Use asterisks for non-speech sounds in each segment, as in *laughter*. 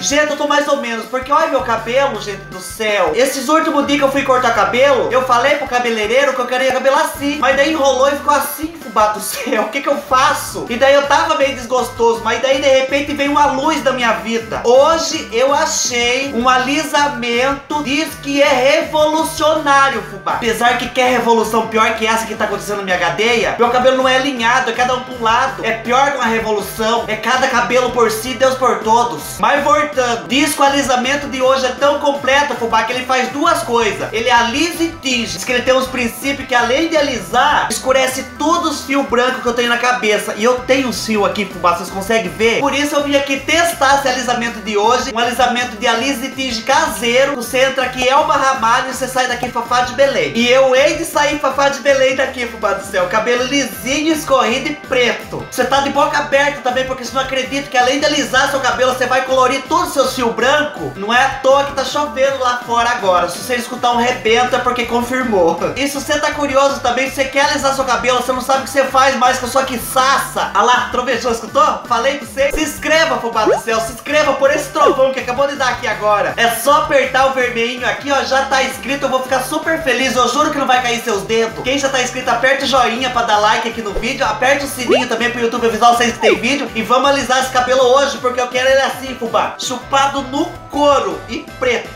Gente, eu tô mais ou menos, porque olha meu cabelo, gente do céu. Esses últimos dias que eu fui cortar cabelo, eu falei pro cabeleireiro que eu queria cabelo assim. Mas daí enrolou e ficou assim, do céu. *laughs* O que que eu faço? E daí eu tava meio desgostoso, mas daí de repente veio uma luz da minha vida. Hoje eu achei um alisamento, diz que é revolucionário, fubá. Apesar que quer revolução pior que essa que tá acontecendo na minha gadeia, meu cabelo não é alinhado, é cada um pra um lado. É pior que uma revolução, é cada cabelo por si, Deus por todos. Mas voltando, diz que o alisamento de hoje é tão completo, fubá, que ele faz duas coisas. Ele alisa e tinge. Diz que ele tem uns princípios que além de alisar, escurece todos os fios brancos que eu tenho na cabeça. E eu tenho uns fios aqui, fubá, vocês conseguem ver? Por isso eu vim aqui testar esse alisamento de hoje. Um alisamento de alisa e tinge caseiro. Você entra aqui, é uma Ramalho, e você sai daqui Fafá de Belém. E eu hei de sair Fafá de Belém daqui, fubá do céu. Cabelo lisinho, escorrido e preto. Você tá de boca aberta também, porque você não acredita que além de alisar seu cabelo, você vai colorir todos os seus fios brancos. Não é à toa que tá chovendo lá fora agora. Se você escutar um rebento é porque confirmou. *laughs* E se você tá curioso também, se você quer alisar seu cabelo, você não sabe o que você faz mais com a sua quiçaça. Ah lá, trovejou, escutou? Falei pra você. Se inscreva, fubá do céu. Se inscreva por esse trovão que acabou de dar aqui agora. É só apertar o vermelhinho aqui, ó. Já tá inscrito. Eu vou ficar super feliz. Eu juro que não vai cair seus dedos. Quem já tá inscrito, aperta o joinha pra dar like aqui no vídeo. Aperta o sininho também pro YouTube avisar vocês que tem vídeo. E vamos alisar esse cabelo hoje, porque eu quero ele assim, fubá. Chupado no couro e preto.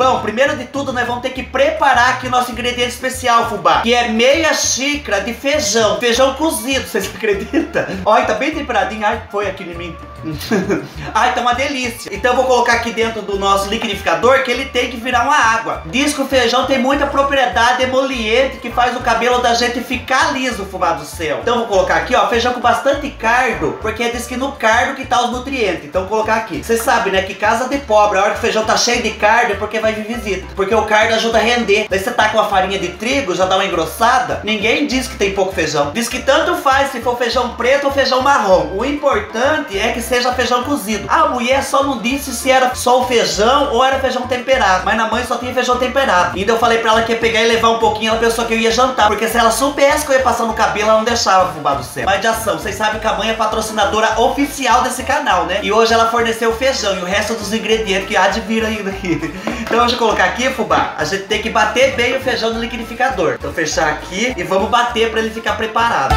Bom, primeiro de tudo, nós vamos ter que preparar aqui o nosso ingrediente especial, fubá. Que é meia xícara de feijão. Feijão cozido, vocês *laughs* acreditam? Olha, tá bem temperadinho. Ai, foi aqui em mim. *laughs* Ai, tá uma delícia. Então eu vou colocar aqui dentro do nosso liquidificador que ele tem que virar uma água. Diz que o feijão tem muita propriedade emoliente que faz o cabelo da gente ficar liso, fubá do céu. Então eu vou colocar aqui, ó, feijão com bastante cardo, porque diz que no cardo que tá os nutrientes. Então eu vou colocar aqui. Você sabe, né, que casa de pobre, a hora que o feijão tá cheio de cardo é porque vai visita. Porque o cardo ajuda a render. Daí você tá com a farinha de trigo, já dá uma engrossada. Ninguém diz que tem pouco feijão. Diz que tanto faz se for feijão preto ou feijão marrom. O importante é que seja feijão cozido. A mulher só não disse se era só o feijão ou era feijão temperado. Mas na mãe só tinha feijão temperado. Ainda eu falei pra ela que ia pegar e levar um pouquinho. Ela pensou que eu ia jantar. Porque se ela soubesse que eu ia passar no cabelo, ela não deixava fubá do céu. Mas de ação, vocês sabem que a mãe é patrocinadora oficial desse canal, né? E hoje ela forneceu o feijão e o resto dos ingredientes que há de vir ainda aqui. *laughs* Então hoje eu colocar aqui, fubá, a gente tem que bater bem o feijão no liquidificador. Então fechar aqui e vamos bater pra ele ficar preparado.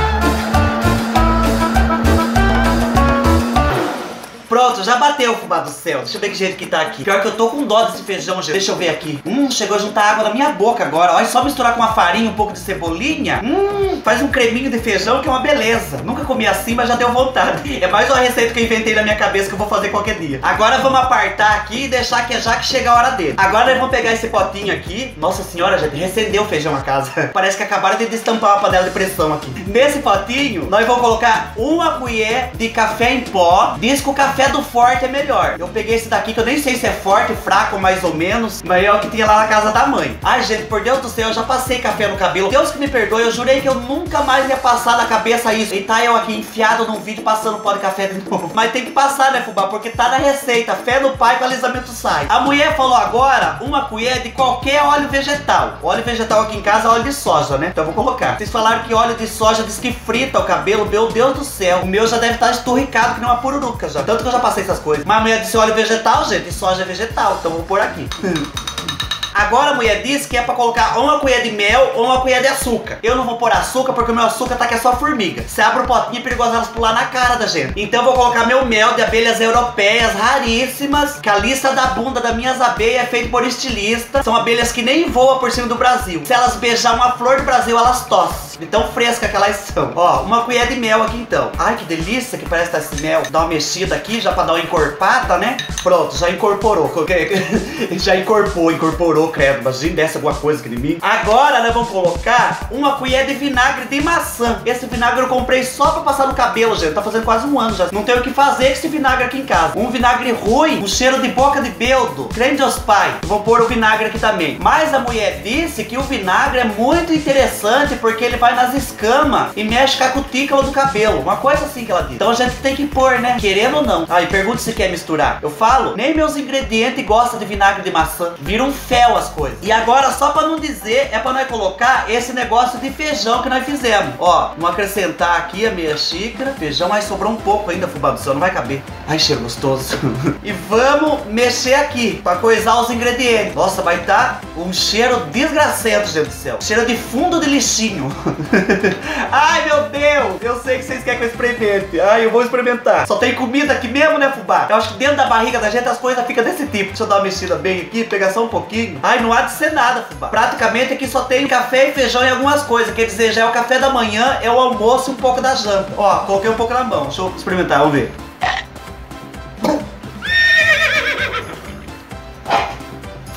Pronto, já bateu, fubá do céu. Deixa eu ver que jeito que tá aqui. Pior que eu tô com dó desse feijão, gente. Deixa eu ver aqui. Hum, chegou a juntar água na minha boca agora. Olha, só misturar com uma farinha, um pouco de cebolinha. Hum, faz um creminho de feijão que é uma beleza. Nunca comi assim, mas já deu vontade. É mais uma receita que eu inventei na minha cabeça que eu vou fazer qualquer dia. Agora vamos apartar aqui e deixar que é já que chega a hora dele. Agora vamos pegar esse potinho aqui. Nossa senhora, gente, recendeu o feijão a casa. *laughs* Parece que acabaram de destampar uma panela de pressão aqui. Nesse potinho, nós vamos colocar uma colher de café em pó. Diz que o café do forte é melhor. Eu peguei esse daqui que eu nem sei se é forte, fraco, mais ou menos. Mas é o que tinha lá na casa da mãe. Ai, gente, por Deus do céu, eu já passei café no cabelo. Deus que me perdoe, eu jurei que eu nunca mais ia passar na cabeça isso. E tá eu aqui enfiado num vídeo passando pó de café de *laughs* novo. Mas tem que passar, né, fubá? Porque tá na receita. Fé no pai que o alisamento sai. A mulher falou agora uma colher de qualquer óleo vegetal. Óleo vegetal aqui em casa é óleo de soja, né? Então eu vou colocar. Vocês falaram que óleo de soja diz que frita o cabelo. Meu Deus do céu. O meu já deve estar esturricado que nem uma pururuca já. Tanto que eu já passei essas coisas. Mas a mulher disse óleo vegetal, gente. E soja é vegetal. Então vou pôr aqui. *laughs* Agora a mulher disse que é pra colocar ou uma colher de mel ou uma colher de açúcar. Eu não vou pôr açúcar porque o meu açúcar tá que é só formiga. Se abre o potinho, é perigoso elas pular na cara da gente. Então eu vou colocar meu mel de abelhas europeias raríssimas, que a lista da bunda das minhas abelhas é feita por estilista. São abelhas que nem voam por cima do Brasil. Se elas beijar uma flor do Brasil, elas tossem. De tão fresca que elas são. Ó, uma colher de mel aqui então. Ai, que delícia que parece esse mel. Dá uma mexida aqui já pra dar uma encorpada, né? Pronto, já incorporou. *laughs* já incorporou, incorporou, credo. Imagina dessa alguma coisa aqui de mim. Agora nós vamos colocar uma colher de vinagre de maçã. Esse vinagre eu comprei só pra passar no cabelo, gente. Tá fazendo quase um ano já. Não tenho o que fazer com esse vinagre aqui em casa. Um vinagre ruim, um cheiro de boca de beldo. Creme de pai. Vou pôr o vinagre aqui também. Mas a mulher disse que o vinagre é muito interessante porque ele vai nas escamas e mexe com a cutícula do cabelo. Uma coisa assim que ela diz. Então a gente tem que pôr, né? Querendo ou não. Aí pergunta se quer misturar. Eu falo, nem meus ingredientes gostam de vinagre de maçã. Viram fel as coisas. E agora, só pra não dizer, é pra nós colocar esse negócio de feijão que nós fizemos. Ó, vamos acrescentar aqui a meia xícara. Feijão, mas sobrou um pouco ainda, fubá do céu. Não vai caber. Ai, cheiro gostoso. *laughs* e vamos mexer aqui pra coisar os ingredientes. Nossa, vai estar tá um cheiro desgracento, gente do céu. Cheiro de fundo de lixinho. *laughs* *laughs* Ai, meu Deus. Eu sei que vocês querem que eu experimente. Ai, eu vou experimentar. Só tem comida aqui mesmo, né, fubá? Eu acho que dentro da barriga da gente as coisas ficam desse tipo. Deixa eu dar uma mexida bem aqui, pegar só um pouquinho. Ai, não há de ser nada, fubá. Praticamente aqui só tem café e feijão e algumas coisas. Quer dizer, já é o café da manhã, é o almoço e um pouco da janta. Ó, coloquei um pouco na mão. Deixa eu experimentar, vamos ver.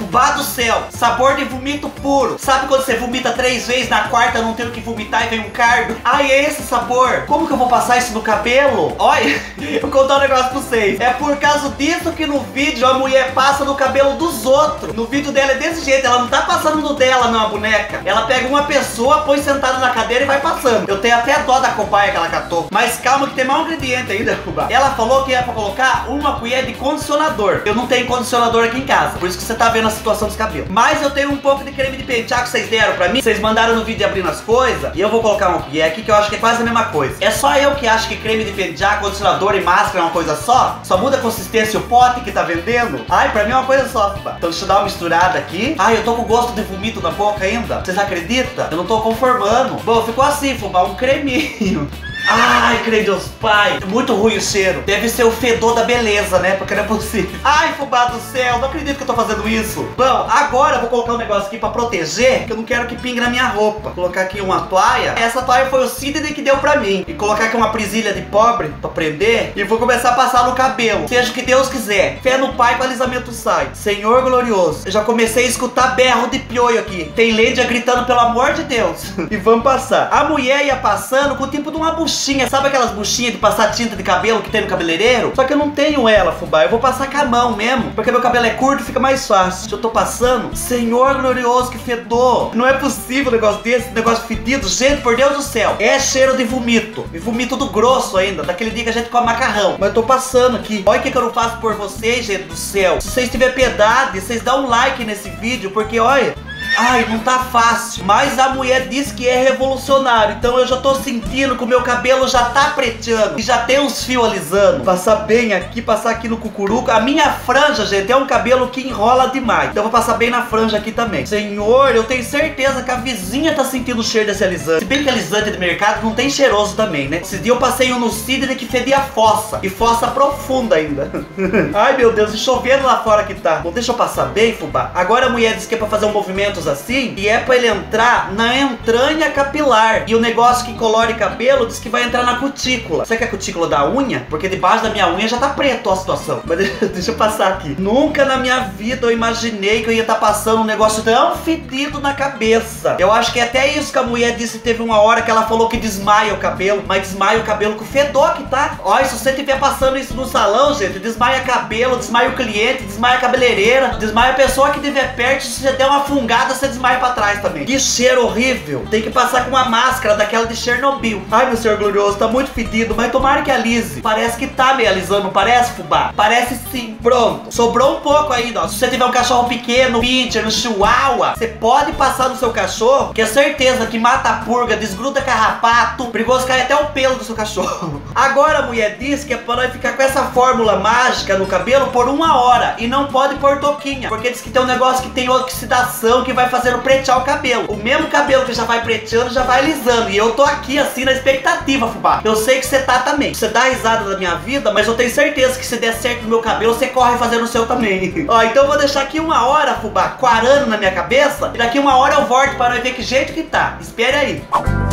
Vá do céu, sabor de vomito puro. Sabe quando você vomita três vezes, na quarta não tem o que vomitar e vem um cardo? Ai, é esse sabor. Como que eu vou passar isso no cabelo? Olha, eu *laughs* vou contar um negócio pra vocês. É por causa disso que no vídeo a mulher passa no cabelo dos outros. No vídeo dela é desse jeito, ela não tá passando no dela, não, a boneca. Ela pega uma pessoa, põe sentada na cadeira e vai passando. Eu tenho até dó da cobaia que ela catou. Mas calma que tem mais um ingrediente ainda, *laughs* Cuba. Ela falou que é pra colocar uma colher de condicionador. Eu não tenho condicionador aqui em casa, por isso que você tá vendo a situação dos cabelos. Mas eu tenho um pouco de creme de pentear que vocês deram pra mim. Vocês mandaram no vídeo abrindo as coisas. E eu vou colocar uma colher aqui que eu acho que é quase a mesma coisa. É só eu que acho que creme de pentear, condicionador e máscara é uma coisa só? Só muda a consistência o pote que tá vendendo? Ai, pra mim é uma coisa só. Então deixa eu dar uma misturada aqui. Ai, eu tô com gosto de vomito na boca ainda. Vocês acreditam? Eu não tô conformando. Bom, ficou assim, fubá, um creminho. *laughs* Ai, credos pai, muito ruim o cheiro. Deve ser o fedor da beleza, né? Porque não é possível. Ai, fubá do céu, não acredito que eu tô fazendo isso. Bom, agora eu vou colocar um negócio aqui pra proteger, que eu não quero que pingue na minha roupa. Colocar aqui uma toalha. Essa toalha foi o Sidney que deu pra mim. E colocar aqui uma presilha de pobre pra prender. E vou começar a passar no cabelo. Seja o que Deus quiser. Fé no pai com alisamento sai. Senhor glorioso. Eu já comecei a escutar berro de pioio aqui. Tem Lêndia gritando pelo amor de Deus. *laughs* e vamos passar. A mulher ia passando com o tipo de uma bucha buchinha, sabe aquelas buchinhas de passar tinta de cabelo que tem no cabeleireiro? Só que eu não tenho ela, fubá. Eu vou passar com a mão mesmo, porque meu cabelo é curto fica mais fácil. Eu tô passando, Senhor glorioso, que fedor. Não é possível um negócio desse, negócio fedido. Gente, por Deus do céu, é cheiro de vomito. E vomito do grosso ainda, daquele dia que a gente come macarrão. Mas eu tô passando aqui. Olha o que, que eu não faço por vocês, gente do céu. Se vocês tiverem piedade, vocês dão um like nesse vídeo, porque olha, Ai, não tá fácil. Mas a mulher disse que é revolucionário. Então eu já tô sentindo que o meu cabelo já tá preteando. E já tem uns fios alisando. Passar bem aqui, passar aqui no cucuruco. A minha franja, gente, é um cabelo que enrola demais. Então eu vou passar bem na franja aqui também. Senhor, eu tenho certeza que a vizinha tá sentindo o cheiro desse alisante. Se bem que alisante de mercado não tem cheiroso também, né? Esse dia eu passei um no Sidney que fedia fossa. E fossa profunda ainda. *laughs* Ai, meu Deus, e chovendo lá fora que tá. Bom, deixa eu passar bem, fubá. Agora a mulher disse que é pra fazer um movimento assim e é para ele entrar na entranha capilar. E o negócio que colore cabelo diz que vai entrar na cutícula. Sabe que é a cutícula da unha? Porque debaixo da minha unha já tá preto a situação. Mas *laughs* deixa eu passar aqui. Nunca na minha vida eu imaginei que eu ia estar tá passando um negócio tão fedido na cabeça. Eu acho que é até isso que a mulher disse. Teve uma hora que ela falou que desmaia o cabelo, mas desmaia o cabelo com fedor que tá. Olha, se você estiver passando isso no salão, gente, desmaia cabelo, desmaia o cliente, desmaia a cabeleireira, desmaia a pessoa que estiver perto. Se você der uma fungada, você desmaia pra trás também. Que cheiro horrível. Tem que passar com uma máscara daquela de Chernobyl. Ai, meu senhor glorioso, tá muito fedido, mas tomara que alise. Parece que tá me alisando, parece, fubá? Parece sim. Pronto. Sobrou um pouco ainda, ó. Se você tiver um cachorro pequeno, pincher, um chihuahua, você pode passar no seu cachorro, que é certeza que mata a purga, desgruda carrapato, perigoso cair até o pelo do seu cachorro. *laughs* Agora a mulher diz que é nós ficar com essa fórmula mágica no cabelo por uma hora e não pode pôr toquinha, porque diz que tem um negócio que tem oxidação que vai vai fazendo pretear o cabelo. O mesmo cabelo que já vai preteando, já vai alisando. E eu tô aqui assim na expectativa, fubá. Eu sei que você tá também. Você dá risada da minha vida, mas eu tenho certeza que se der certo no meu cabelo, você corre fazendo o seu também. *laughs* Ó, então eu vou deixar aqui uma hora, fubá, quarando na minha cabeça. E daqui uma hora eu volto para ver que jeito que tá. Espere aí.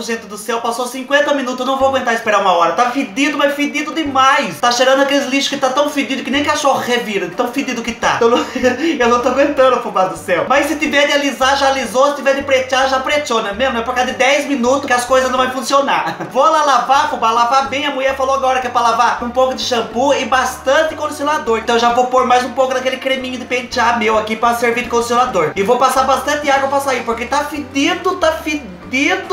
Nossa, gente do céu, passou 50 minutos, eu não vou aguentar esperar uma hora. Tá fedido, mas fedido demais. Tá cheirando aqueles lixos que tá tão fedido que nem cachorro revira, tão fedido que tá. Eu não, *laughs* eu não tô aguentando, fubá do céu. Mas se tiver de alisar, já alisou. Se tiver de pretear, já preteou, não é mesmo? É por causa de 10 minutos que as coisas não vão funcionar. *laughs* Vou lá lavar, fubá, lavar bem. A mulher falou agora que é pra lavar um pouco de shampoo e bastante condicionador. Então eu já vou pôr mais um pouco daquele creminho de pentear meu aqui pra servir de condicionador. E vou passar bastante água pra sair, porque tá fedido, tá fedido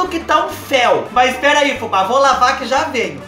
que tá um fel. Mas espera aí, fubá, vou lavar que já venho.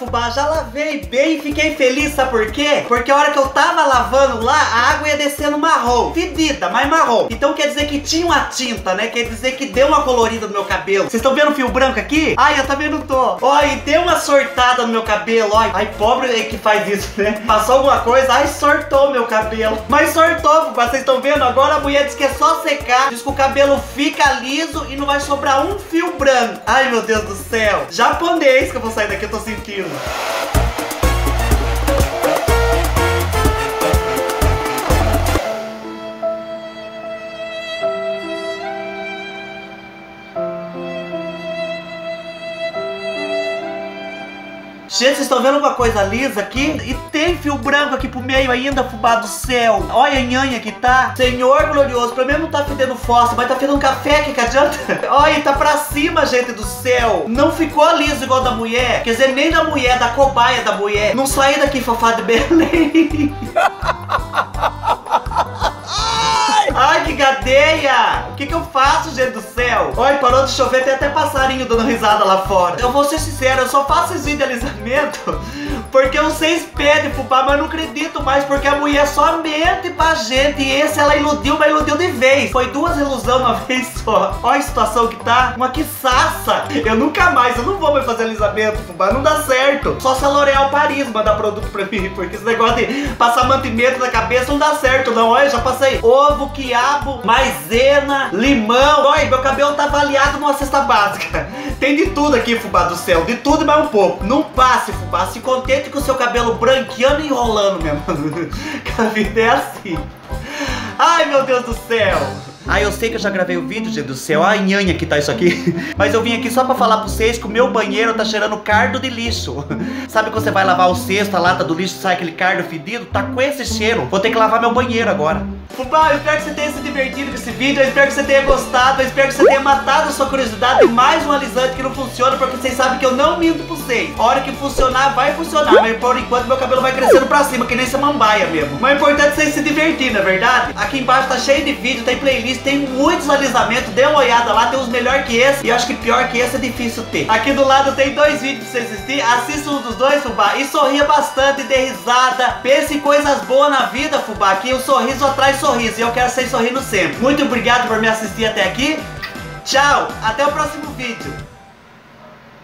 Fubá, já lavei bem e fiquei feliz, sabe por quê? Porque a hora que eu tava lavando lá, a água ia descendo marrom, fedida, mas marrom. Então quer dizer que tinha uma tinta, né? Quer dizer que deu uma colorida no meu cabelo. Vocês estão vendo o fio branco aqui? Ai, eu também não tô. Ó, e deu uma sortada no meu cabelo, ó. Ai, pobre é que faz isso, né? Passou alguma coisa, ai, sortou meu cabelo. Mas sortou, fubá, vocês estão vendo? Agora a mulher diz que é só secar, diz que o cabelo fica liso e não vai sobrar um fio branco. Ai, meu Deus do céu. Japonês que eu vou sair daqui, eu tô sentindo. Boom. Gente, vocês estão vendo uma coisa lisa aqui? E tem fio branco aqui pro meio ainda, fubá do céu. Olha a nhanha que tá. Senhor glorioso, pelo menos não tá fedendo fósforo, mas tá fedendo café aqui, que adianta? *laughs* Olha, tá pra cima, gente do céu. Não ficou liso igual da mulher. Quer dizer, nem da mulher, da cobaia da mulher. Não saí daqui, fofá de Belém. *laughs* Ai, que gadeia! O que, que eu faço, gente do céu? Olha, parou de chover, tem até passarinho dando risada lá fora. Eu vou ser sincero, eu só faço esse idealizamento porque vocês pedem, fubá, mas eu não acredito mais, porque a mulher só mente pra gente. E esse ela iludiu, mas iludiu de vez. Foi duas ilusões uma *laughs* vez só. Olha a situação que tá. Uma que saça. Eu nunca mais, eu não vou mais fazer alisamento, fubá, não dá certo. Só se a L'Oréal Paris mandar produto pra mim, *laughs* porque esse negócio de passar mantimento na cabeça não dá certo, não. Olha, já passei ovo, quiabo, maisena, limão. Olha, meu cabelo tá avaliado numa cesta básica. Tem de tudo aqui, fubá do céu. De tudo e mais um pouco. Não passe, fubá. Se contente com o seu cabelo branqueando e enrolando, mesmo. *laughs* que a vida é assim. Ai, meu Deus do céu. Ah, eu sei que eu já gravei o vídeo, gente do céu. Ai, nhanha que tá isso aqui. *laughs* Mas eu vim aqui só pra falar pra vocês que o meu banheiro tá cheirando cardo de lixo. *laughs* Sabe quando você vai lavar o cesto, a lata do lixo, sai aquele cardo fedido? Tá com esse cheiro. Vou ter que lavar meu banheiro agora. Fubá, eu espero que você tenha se divertido com esse vídeo. Eu espero que você tenha gostado. Eu espero que você tenha matado a sua curiosidade. Mais um alisante que não funciona, porque vocês sabem que eu não minto pra vocês. A hora que funcionar, vai funcionar. Mas por enquanto, meu cabelo vai crescendo pra cima, que nem samambaia mesmo. Mas o importante é vocês se divertir, não é verdade? Aqui embaixo tá cheio de vídeo, tem playlist, tem muitos alisamentos. Dê uma olhada lá, tem uns melhor que esse. E acho que pior que esse é difícil ter. Aqui do lado tem dois vídeos pra você assistir. Assista um dos dois, Fubá. E sorria bastante, dê risada. Pense em coisas boas na vida, Fubá. Que o sorriso atrai sorriso. E eu quero sair sorrindo sempre. Muito obrigado por me assistir até aqui. Tchau, até o próximo vídeo.